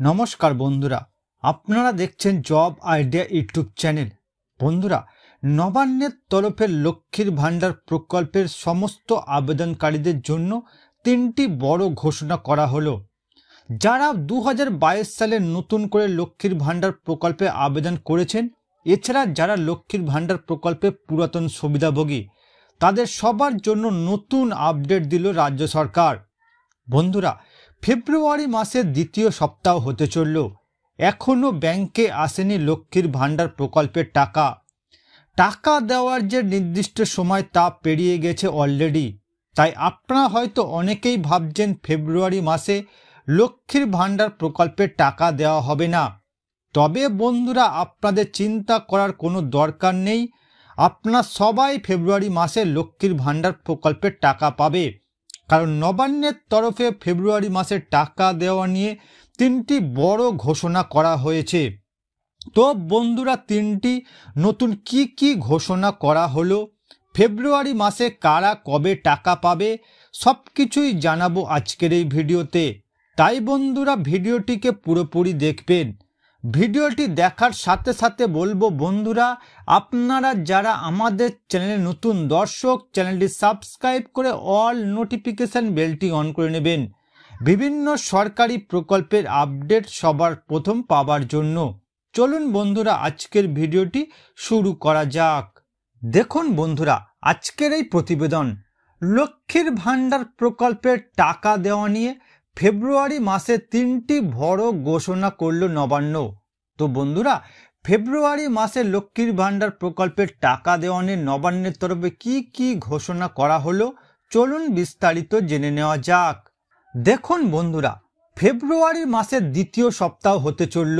নমস্কার বন্ধুরা, আপনারা দেখছেন জব আইডিয়া ইউটিউব চ্যানেল। বন্ধুরা, নবান্নের তরফের লক্ষ্মীর ভাণ্ডার প্রকল্পের সমস্ত আবেদনকারীদের জন্য তিনটি বড় ঘোষণা করা হলো। যারা দু হাজার বাইশ সালে নতুন করে লক্ষ্মীর ভাণ্ডার প্রকল্পে আবেদন করেছেন, এছাড়া যারা লক্ষ্মীর ভাণ্ডার প্রকল্পে পুরাতন সুবিধাভোগী, তাদের সবার জন্য নতুন আপডেট দিল রাজ্য সরকার। বন্ধুরা ফেব্রুয়ারি মাসের দ্বিতীয় সপ্তাহ হতে চলল। এখনও ব্যাংকে আসেনি লক্ষ্মীর ভাণ্ডার প্রকল্পের টাকা। টাকা দেওয়ার যে নির্দিষ্ট সময় তা পেরিয়ে গেছে অলরেডি। তাই আপনারা হয়তো অনেকেই ভাবছেন ফেব্রুয়ারি মাসে লক্ষ্মীর ভাণ্ডার প্রকল্পের টাকা দেওয়া হবে না। তবে বন্ধুরা, আপনাদের চিন্তা করার কোনো দরকার নেই। আপনার সবাই ফেব্রুয়ারি মাসে লক্ষ্মীর ভাণ্ডার প্রকল্পের টাকা পাবে। কারণ নবান্নের তরফে ফেব্রুয়ারি মাসে টাকা দেওয়া নিয়ে তিনটি বড় ঘোষণা করা হয়েছে। তো বন্ধুরা, তিনটি নতুন কি কি ঘোষণা করা হলো? ফেব্রুয়ারি মাসে কারা কবে টাকা পাবে? সব কিছুই জানাব আজকের এই ভিডিওতে। তাই বন্ধুরা, ভিডিওটিকে পুরোপুরি দেখবেন। ভিডিওটি দেখার সাথে সাথে বলব বন্ধুরা, আপনারা যারা আমাদের চ্যানেলে নতুন দর্শক, চ্যানেলটি সাবস্ক্রাইব করে অল নোটিফিকেশান বেলটি অন করে নেবেন। বিভিন্ন সরকারি প্রকল্পের আপডেট সবার প্রথম পাবার জন্য। চলুন বন্ধুরা, আজকের ভিডিওটি শুরু করা যাক। দেখুন বন্ধুরা, আজকের এই প্রতিবেদন। লক্ষ্মীর ভাণ্ডার প্রকল্পের টাকা দেওয়া নিয়ে ফেব্রুয়ারি মাসে তিনটি বড় ঘোষণা করল নবান্ন। তো বন্ধুরা, ফেব্রুয়ারি মাসে লক্ষ্মীর ভাণ্ডার প্রকল্পের টাকা দেওয়া নিয়ে নবান্নের তরফে কি কি ঘোষণা করা হলো, চলুন বিস্তারিত জেনে নেওয়া যাক। দেখুন বন্ধুরা, ফেব্রুয়ারি মাসের দ্বিতীয় সপ্তাহ হতে চলল।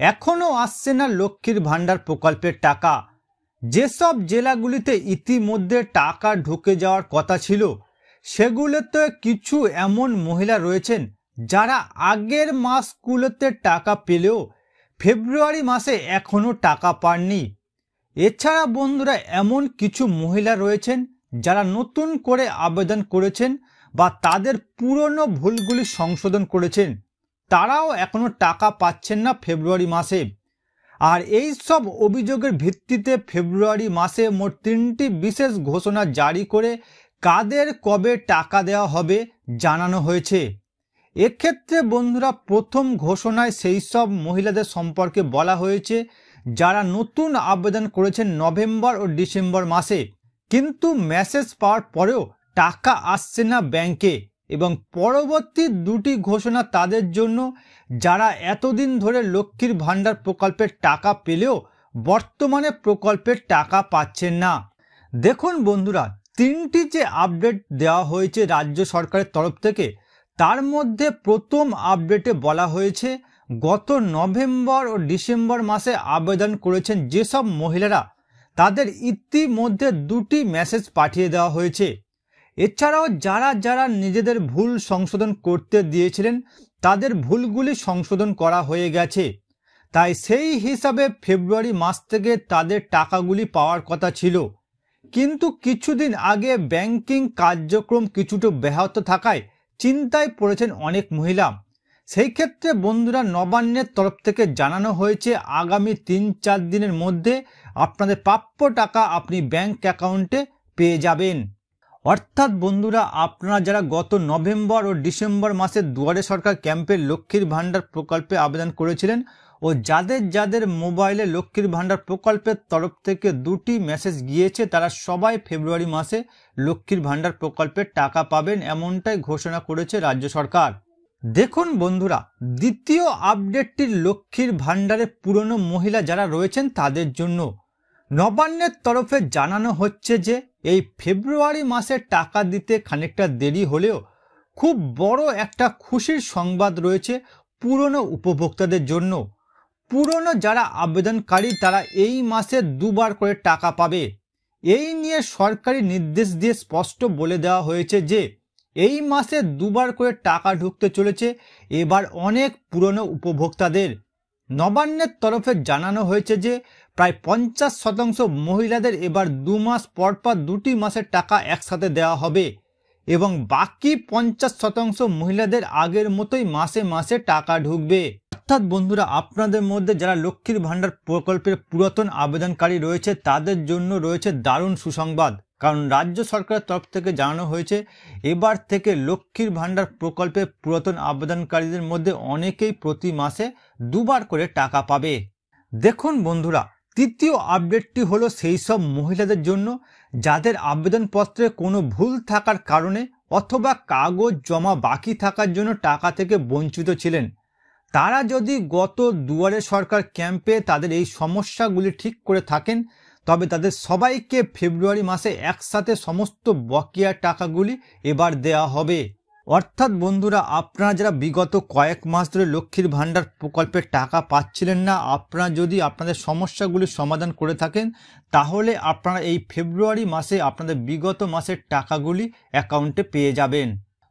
এখনও আসছে না লক্ষ্মীর ভাণ্ডার প্রকল্পের টাকা। যেসব জেলাগুলিতে ইতিমধ্যে টাকা ঢুকে যাওয়ার কথা ছিল সেগুলোতে কিছু এমন মহিলা রয়েছেন যারা আগের মাসগুলোতে টাকা পেলেও ফেব্রুয়ারি মাসে এখনও টাকা পাননি। এছাড়া বন্ধুরা এমন কিছু মহিলা রয়েছেন যারা নতুন করে আবেদন করেছেন বা তাদের পুরনো ভুলগুলি সংশোধন করেছেন। তারাও এখনও টাকা পাচ্ছেন না ফেব্রুয়ারি মাসে। আর এই সব অভিযোগের ভিত্তিতে ফেব্রুয়ারি মাসে মোট তিনটি বিশেষ ঘোষণা জারি করে কাদের কবে টাকা দেওয়া হবে জানানো হয়েছে। এক্ষেত্রে বন্ধুরা প্রথম ঘোষণায় সেই সব মহিলাদের সম্পর্কে বলা হয়েছে, যারা নতুন আবেদন করেছেন নভেম্বর ও ডিসেম্বর মাসে। কিন্তু মেসেজ পাওয়ার পরেও টাকা আসছে না ব্যাংকে এবং পরবর্তী দুটি ঘোষণা তাদের জন্য, যারা এতদিন ধরে লক্ষ্মীর ভাণ্ডার প্রকল্পের টাকা পেলেও বর্তমানে প্রকল্পের টাকা পাচ্ছেন না। দেখুন বন্ধুরা তিনটি যে আপডেট দেওয়া হয়েছে রাজ্য সরকারের তরফ থেকে, তার মধ্যে প্রথম আপডেটে বলা হয়েছে, গত নভেম্বর ও ডিসেম্বর মাসে আবেদন করেছেন যেসব মহিলারা, তাদের ইতিমধ্যে দুটি মেসেজ পাঠিয়ে দেওয়া হয়েছে। এছাড়াও যারা যারা নিজেদের ভুল সংশোধন করতে দিয়েছিলেন, তাদের ভুলগুলি সংশোধন করা হয়ে গেছে। তাই সেই হিসাবে ফেব্রুয়ারি মাস থেকে তাদের টাকাগুলি পাওয়ার কথা ছিল। কিন্তু কিছুদিন আগে ব্যাংকিং কার্যক্রম কিছুটা ব্যাহত থাকায় চিন্তায় পড়েছেন অনেক মহিলা। সেই ক্ষেত্রে বন্ধুরা নবান্নের তরফ থেকে জানানো হয়েছে, আগামী তিন চার দিনের মধ্যে আপনাদের প্রাপ্য টাকা আপনি ব্যাংক অ্যাকাউন্টে পেয়ে যাবেন। অর্থাৎ বন্ধুরা, আপনারা যারা গত নভেম্বর ও ডিসেম্বর মাসে দুয়ারে সরকার ক্যাম্পের লক্ষ্মীর ভাণ্ডার প্রকল্পে আবেদন করেছিলেন ও যাদের যাদের মোবাইলে লক্ষ্মীর ভাণ্ডার প্রকল্পের তরফ থেকে দুটি মেসেজ গিয়েছে, তারা সবাই ফেব্রুয়ারি মাসে লক্ষ্মীর ভাণ্ডার প্রকল্পের টাকা পাবেন এমনটাই ঘোষণা করেছে রাজ্য সরকার। দেখুন বন্ধুরা, দ্বিতীয় আপডেটটির লক্ষ্মীর ভাণ্ডারে পুরনো মহিলা যারা রয়েছেন তাদের জন্য। নবান্নের তরফে জানানো হচ্ছে যে, এই ফেব্রুয়ারি মাসে টাকা দিতে খানিকটা দেরি হলেও খুব বড় একটা খুশির সংবাদ রয়েছে পুরনো উপভোক্তাদের জন্য। পুরনো যারা আবেদনকারী, তারা এই মাসে দুবার করে টাকা পাবে। এই নিয়ে সরকারি নির্দেশ দিয়ে স্পষ্ট বলে দেওয়া হয়েছে যে, এই মাসে দুবার করে টাকা ঢুকতে চলেছে, এবার অনেক পুরনো উপভোক্তাদের। নবান্নের তরফে জানানো হয়েছে যে, প্রায় পঞ্চাশ শতাংশ মহিলাদের এবার দু মাস পর পর দুটি মাসের টাকা একসাথে দেওয়া হবে এবং বাকি পঞ্চাশ শতাংশ মহিলাদের আগের মতোই মাসে মাসে টাকা ঢুকবে। অর্থাৎ বন্ধুরা, আপনাদের মধ্যে যারা লক্ষ্মীর ভাণ্ডার প্রকল্পের পুরাতন আবেদনকারী রয়েছে, তাদের জন্য রয়েছে দারুণ সুসংবাদ। কারণ রাজ্য সরকারের তরফ থেকে জানানো হয়েছে, এবার থেকে লক্ষ্মীর ভাণ্ডার প্রকল্পের পুরাতন আবেদনকারীদের মধ্যে অনেকেই প্রতি মাসে দুবার করে টাকা পাবে। দেখুন বন্ধুরা, তৃতীয় আপডেটটি হলো সেই সব মহিলাদের জন্য যাদের আবেদনপত্রে কোনো ভুল থাকার কারণে অথবা কাগজ জমা বাকি থাকার জন্য টাকা থেকে বঞ্চিত ছিলেন। তারা যদি গত দুয়ারে সরকার ক্যাম্পে তাদের এই সমস্যাগুলি ঠিক করে থাকেন, তবে তাদের সবাইকে ফেব্রুয়ারি মাসে একসাথে সমস্ত বকেয়া টাকাগুলি এবার দেয়া হবে। অর্থাৎ বন্ধুরা, আপনারা যারা বিগত কয়েক মাস ধরে লক্ষ্মীর ভাণ্ডার প্রকল্পের টাকা পাচ্ছিলেন না, আপনারা যদি আপনাদের সমস্যাগুলির সমাধান করে থাকেন, তাহলে আপনারা এই ফেব্রুয়ারি মাসে আপনাদের বিগত মাসের টাকাগুলি অ্যাকাউন্টে পেয়ে যাবেন।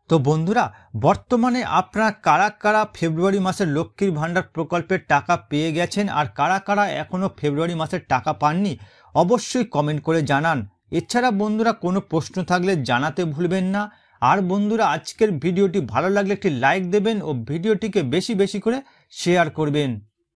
তো বন্ধুরা, বর্তমানে আপনারা কারা কারা ফেব্রুয়ারি মাসের লক্ষ্মীর ভাণ্ডার প্রকল্পের টাকা পেয়ে গেছেন আর কারা কারা এখনও ফেব্রুয়ারি মাসের টাকা পাননি, অবশ্যই কমেন্ট করে জানান। এছাড়া বন্ধুরা, কোনো প্রশ্ন থাকলে জানাতে ভুলবেন না। আর বন্ধুরা, আজকের ভিডিওটি ভালো লাগলে একটি লাইক দেবেন ও ভিডিওটিকে বেশি বেশি করে শেয়ার করবেন।